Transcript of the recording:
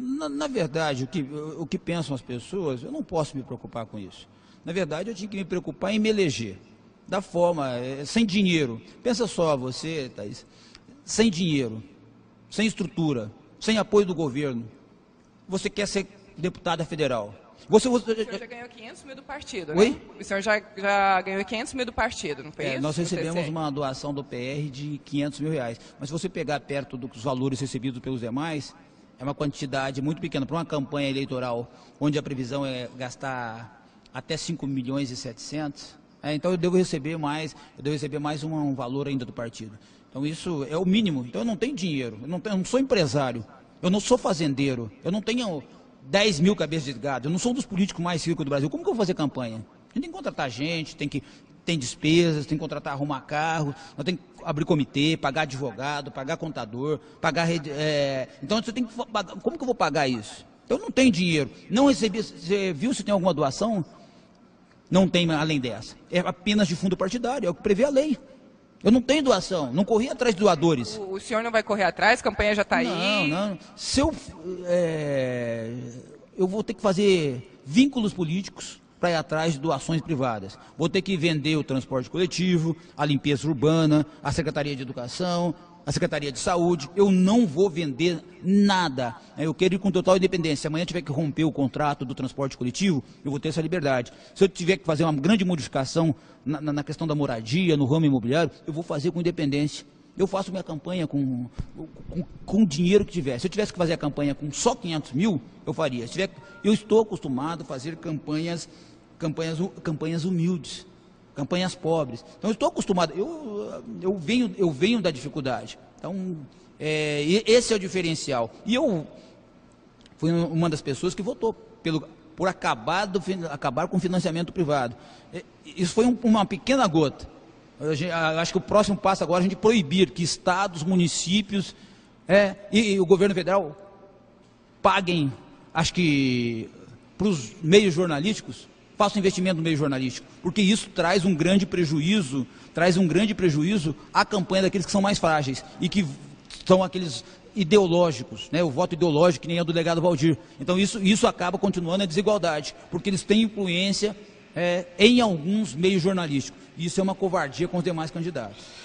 Na, na verdade, o que, o que pensam as pessoas, eu não posso me preocupar com isso. Na verdade, eu tinha que me preocupar em me eleger. Da forma, é, sem dinheiro. Pensa só, você, Thaís, sem dinheiro, sem estrutura, sem apoio do governo. Você quer ser deputada federal. Você, você, O senhor já ganhou 500 mil do partido, Oi? né? O senhor já, já ganhou 500 mil do partido, não foi É, isso? nós recebemos uma doação do PR de 500 mil reais. Mas se você pegar perto dos valores recebidos pelos demais, é uma quantidade muito pequena. Para uma campanha eleitoral onde a previsão é gastar até 5 milhões e 700, é, então eu devo receber mais, eu devo receber mais um, um valor ainda do partido. Então isso é o mínimo. Então eu não tenho dinheiro, eu não, tenho- eu não sou empresário, eu não sou fazendeiro, eu não tenho 10 mil cabeças de gado, eu não sou um dos políticos mais ricos do Brasil. Como que eu vou fazer campanha? A gente tem que contratar gente, tem que tem despesas, tem que contratar, arrumar carro, nós tem que abrir comitê, pagar advogado, pagar contador, pagar rede. é, Então você tem que. Como que eu vou pagar isso? Eu não tenho dinheiro. Não recebi. Você viu se tem alguma doação? Não tem além dessa. É apenas de fundo partidário, é o que prevê a lei. Eu não tenho doação, não corri atrás de doadores. O, o senhor não vai correr atrás? A campanha já está aí? Não, não. Se eu, é, eu vou ter que fazer vínculos políticos para ir atrás de doações privadas. Vou ter que vender o transporte coletivo, a limpeza urbana, a Secretaria de Educação, a Secretaria de Saúde. Eu não vou vender nada. Eu quero ir com total independência. Se amanhã tiver que romper o contrato do transporte coletivo, eu vou ter essa liberdade. Se eu tiver que fazer uma grande modificação na, na- questão da moradia, no ramo imobiliário, eu vou fazer com independência. Eu faço minha campanha com, com, com o dinheiro que tiver. Se eu tivesse que fazer a campanha com só 500 mil, eu faria. Se tiver, eu estou acostumado a fazer campanhas, campanhas, campanhas humildes, campanhas pobres. Então eu estou acostumado. Eu, eu, venho, eu venho da dificuldade. Então é, esse é o diferencial. E eu fui uma das pessoas que votou pelo, por acabar, do, acabar com o financiamento privado. E- Isso foi um- uma pequena gota. Acho que o próximo passo agora é a gente proibir que estados, municípios é, e, e o governo federal paguem, acho que para os meios jornalísticos, façam investimento no meio jornalístico, porque isso traz um grande prejuízo, traz um grande prejuízo à campanha daqueles que são mais frágeis e que são aqueles ideológicos, né? o voto ideológico que nem é do delegado Valdir. Então isso, isso acaba continuando a desigualdade, porque eles têm influência é, em alguns meios jornalísticos. Isso é uma covardia com os demais candidatos.